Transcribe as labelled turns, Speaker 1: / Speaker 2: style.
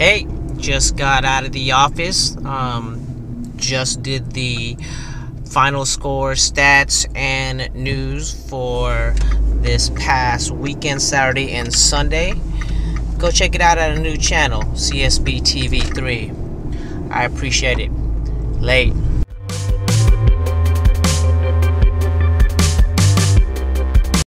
Speaker 1: Hey, just got out of the office. Um, just did the final score, stats, and news for this past weekend, Saturday and Sunday. Go check it out at a new channel, CSB TV 3. I appreciate it. Late.